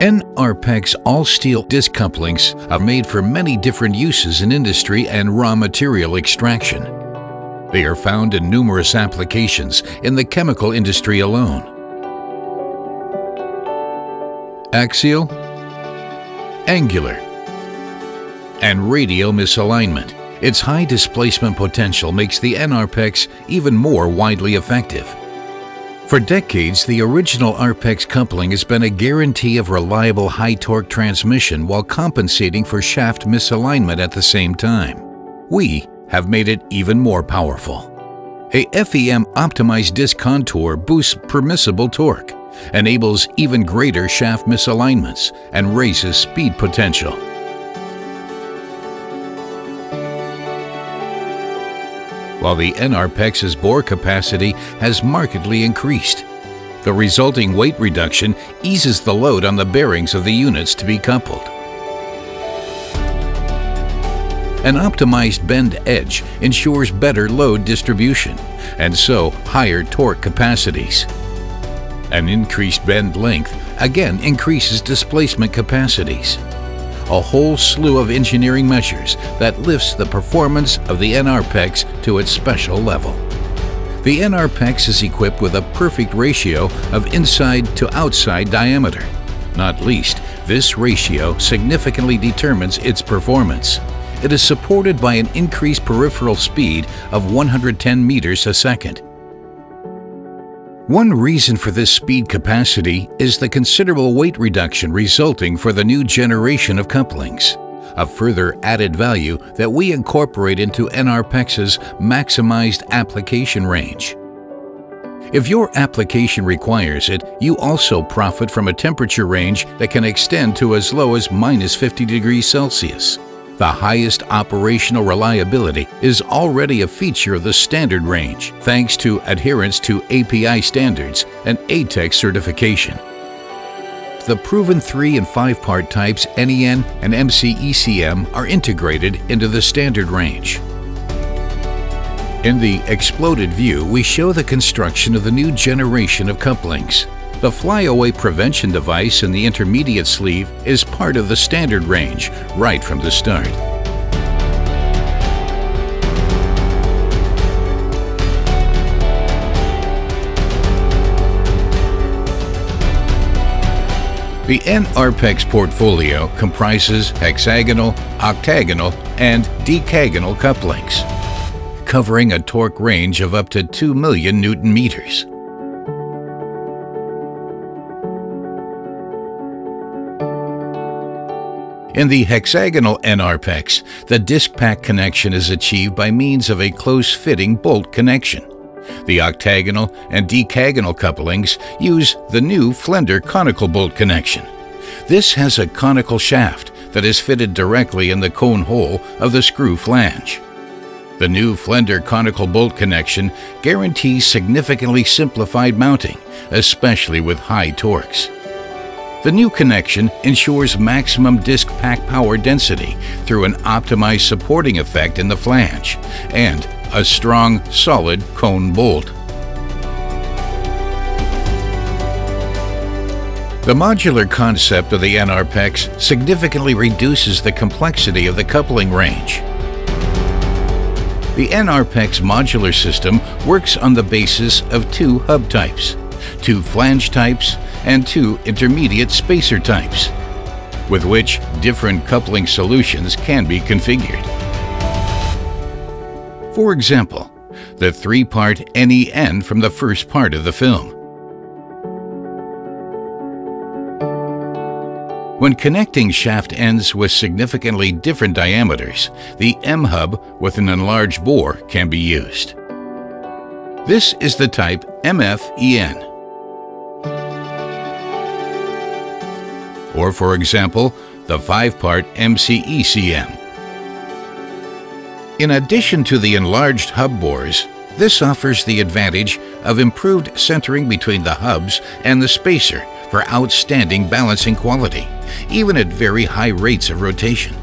N-Arpex all-steel disc couplings are made for many different uses in industry and raw material extraction. They are found in numerous applications in the chemical industry alone. Axial, angular, and radial misalignment. Its high displacement potential makes the N-Arpex even more widely effective. For decades, the original Arpex coupling has been a guarantee of reliable high-torque transmission while compensating for shaft misalignment at the same time. We have made it even more powerful. A FEM-optimized disc contour boosts permissible torque, enables even greater shaft misalignments, and raises speed potential. While the N-Arpex's bore capacity has markedly increased. The resulting weight reduction eases the load on the bearings of the units to be coupled. An optimized bend edge ensures better load distribution, and so higher torque capacities. An increased bend length again increases displacement capacities a whole slew of engineering measures that lifts the performance of the N-Arpex to its special level. The N-Arpex is equipped with a perfect ratio of inside to outside diameter. Not least, this ratio significantly determines its performance. It is supported by an increased peripheral speed of 110 meters a second, one reason for this speed capacity is the considerable weight reduction resulting for the new generation of couplings, a further added value that we incorporate into N-Arpex's maximized application range. If your application requires it, you also profit from a temperature range that can extend to as low as minus 50 degrees Celsius. The highest operational reliability is already a feature of the standard range thanks to adherence to API standards and ATEX certification. The proven 3 and 5 part types NEN and MCECM are integrated into the standard range. In the exploded view, we show the construction of the new generation of couplings. The flyaway prevention device in the intermediate sleeve is part of the standard range right from the start. The N-Arpex portfolio comprises hexagonal, octagonal, and decagonal couplings, covering a torque range of up to 2 million newton meters. In the hexagonal N-Arpex, the disc pack connection is achieved by means of a close-fitting bolt connection. The octagonal and decagonal couplings use the new Flender conical bolt connection. This has a conical shaft that is fitted directly in the cone hole of the screw flange. The new Flender conical bolt connection guarantees significantly simplified mounting, especially with high torques. The new connection ensures maximum disc pack power density through an optimized supporting effect in the flange and a strong, solid cone bolt. The modular concept of the N-Arpex significantly reduces the complexity of the coupling range. The N-Arpex modular system works on the basis of two hub types, two flange types, and two intermediate spacer types, with which different coupling solutions can be configured. For example, the three-part NEN from the first part of the film. When connecting shaft ends with significantly different diameters, the M-hub with an enlarged bore can be used. This is the type MFEN. Or for example, the five-part MCECM. In addition to the enlarged hub bores, this offers the advantage of improved centering between the hubs and the spacer for outstanding balancing quality, even at very high rates of rotation.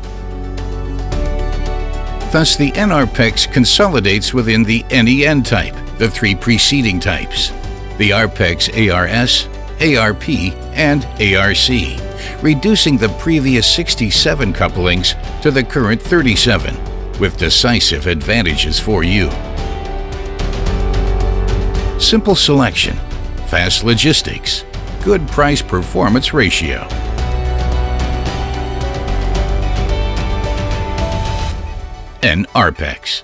Thus, the N-Arpex consolidates within the NEN type, the three preceding types, the Arpex ARS, ARP, and ARC, reducing the previous 67 couplings to the current 37, with decisive advantages for you. Simple selection, fast logistics, good price-performance ratio. and ARPEX.